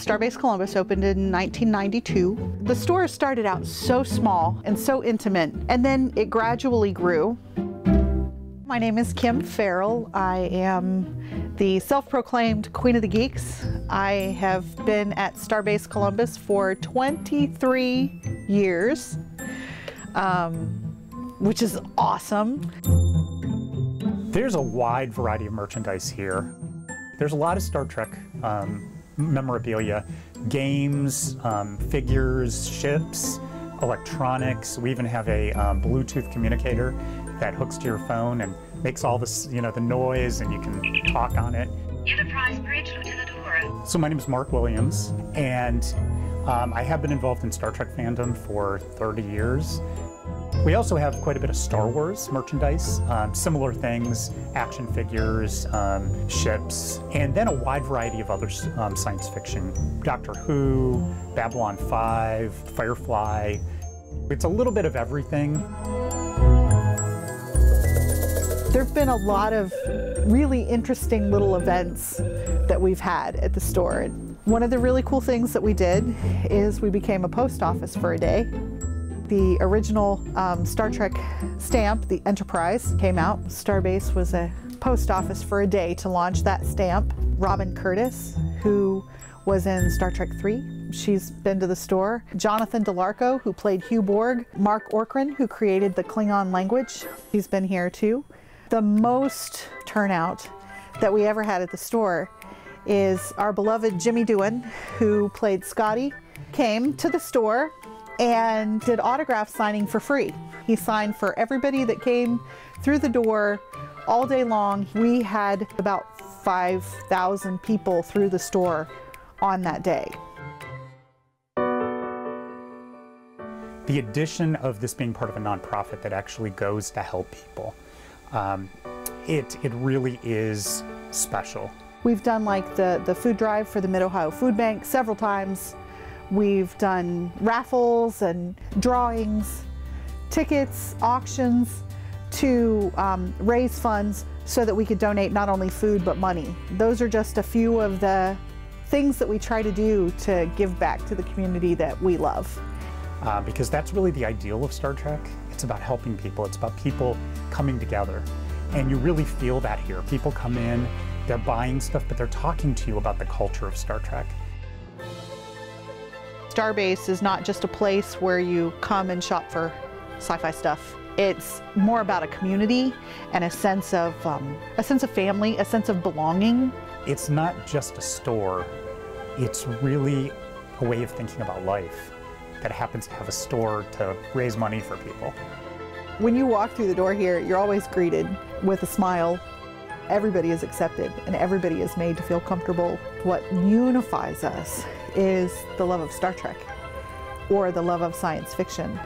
Starbase Columbus opened in 1992. The store started out so small and so intimate, and then it gradually grew. My name is Kim Farrell. I am the self-proclaimed Queen of the Geeks. I have been at Starbase Columbus for 23 years, um, which is awesome. There's a wide variety of merchandise here. There's a lot of Star Trek um, memorabilia, games, um, figures, ships, electronics. We even have a um, Bluetooth communicator that hooks to your phone and makes all this, you know, the noise and you can talk on it. Enterprise Bridge, Lieutenant Uhura. So my name is Mark Williams and um, I have been involved in Star Trek fandom for 30 years. We also have quite a bit of Star Wars merchandise, um, similar things, action figures, um, ships, and then a wide variety of other um, science fiction. Doctor Who, Babylon 5, Firefly. It's a little bit of everything. There have been a lot of really interesting little events that we've had at the store. One of the really cool things that we did is we became a post office for a day the original um, Star Trek stamp, the Enterprise, came out. Starbase was a post office for a day to launch that stamp. Robin Curtis, who was in Star Trek 3, she's been to the store. Jonathan Del Arco, who played Hugh Borg. Marc Okrand, who created the Klingon language, he's been here too. The most turnout that we ever had at the store is our beloved Jimmy Doohan, who played Scotty, came to the store and did autograph signing for free. He signed for everybody that came through the door all day long. We had about 5,000 people through the store on that day. The addition of this being part of a nonprofit that actually goes to help people, um, it, it really is special. We've done like the, the food drive for the Mid-Ohio Food Bank several times. We've done raffles and drawings, tickets, auctions to um, raise funds so that we could donate not only food but money. Those are just a few of the things that we try to do to give back to the community that we love. Uh, because that's really the ideal of Star Trek. It's about helping people. It's about people coming together. And you really feel that here. People come in, they're buying stuff, but they're talking to you about the culture of Star Trek. Starbase is not just a place where you come and shop for sci-fi stuff. It's more about a community and a sense of um, a sense of family, a sense of belonging. It's not just a store. It's really a way of thinking about life that happens to have a store to raise money for people. When you walk through the door here, you're always greeted with a smile. Everybody is accepted and everybody is made to feel comfortable. What unifies us is the love of Star Trek or the love of science fiction.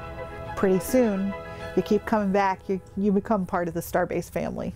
Pretty soon, you keep coming back, you, you become part of the Starbase family.